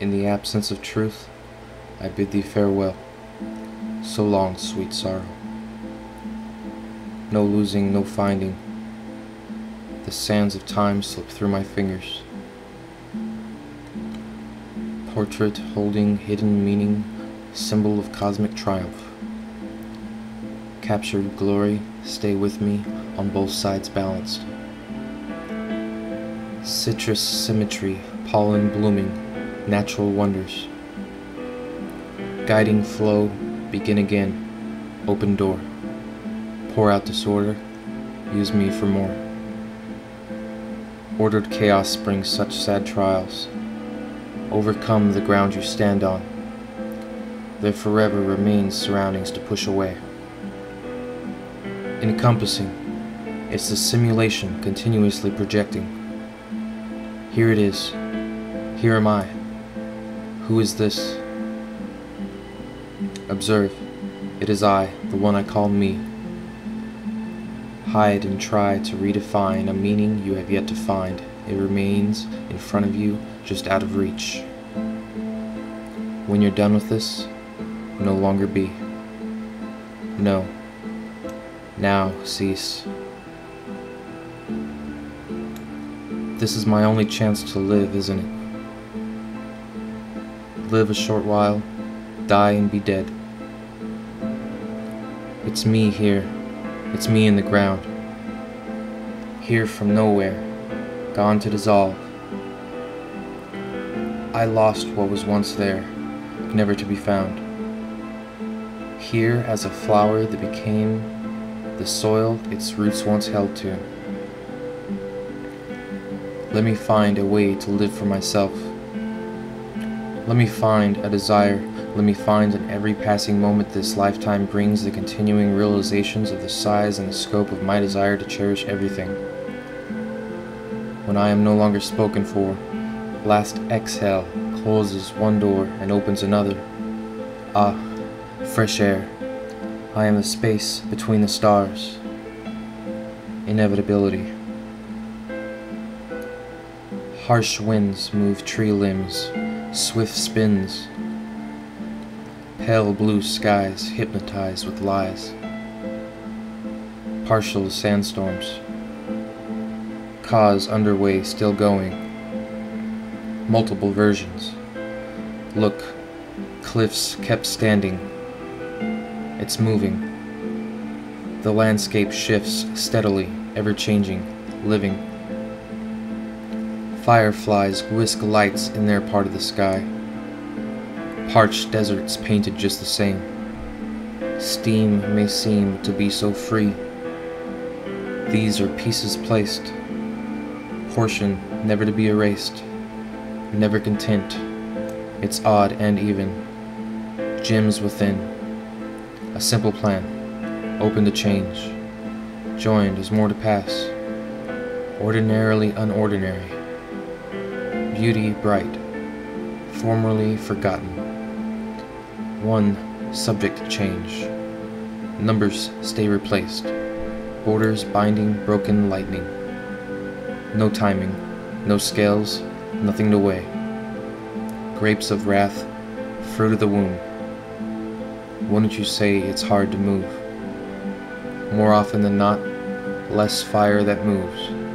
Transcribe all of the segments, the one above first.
In the absence of truth, I bid thee farewell. So long, sweet sorrow. No losing, no finding. The sands of time slip through my fingers. Portrait holding hidden meaning, symbol of cosmic triumph. Captured glory, stay with me, on both sides balanced. Citrus symmetry, pollen blooming, natural wonders. Guiding flow, begin again, open door. Pour out disorder, use me for more. Ordered chaos brings such sad trials. Overcome the ground you stand on. There forever remains surroundings to push away. Encompassing, it's the simulation continuously projecting. Here it is. Here am I. Who is this? Observe, it is I, the one I call me. Hide and try to redefine a meaning you have yet to find. It remains in front of you, just out of reach. When you're done with this, no longer be. No. Now cease. This is my only chance to live, isn't it? Live a short while, die and be dead. It's me here. It's me in the ground. Here from nowhere, gone to dissolve. I lost what was once there, never to be found. Here as a flower that became the soil its roots once held to. Let me find a way to live for myself. Let me find a desire. Let me find in every passing moment this lifetime brings the continuing realizations of the size and the scope of my desire to cherish everything. When I am no longer spoken for, last exhale closes one door and opens another. Ah, fresh air. I am the space between the stars. Inevitability. Harsh winds move tree limbs, swift spins. Pale blue skies hypnotized with lies. Partial sandstorms. Cause underway still going. Multiple versions. Look, cliffs kept standing. It's moving. The landscape shifts steadily, ever changing, living. Fireflies whisk lights in their part of the sky. Parched deserts painted just the same. Steam may seem to be so free. These are pieces placed, portion never to be erased, never content. It's odd and even. Gems within. A simple plan, open to change. Joined is more to pass. Ordinarily unordinary beauty bright, formerly forgotten. One subject change. Numbers stay replaced. Borders binding broken lightning. No timing, no scales, nothing to weigh. Grapes of wrath, fruit of the womb. Wouldn't you say it's hard to move? More often than not, less fire that moves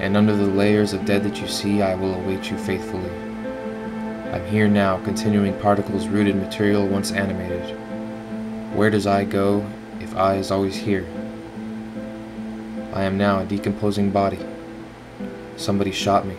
and under the layers of dead that you see, I will await you faithfully. I'm here now, continuing particles rooted material once animated. Where does I go if I is always here? I am now a decomposing body. Somebody shot me.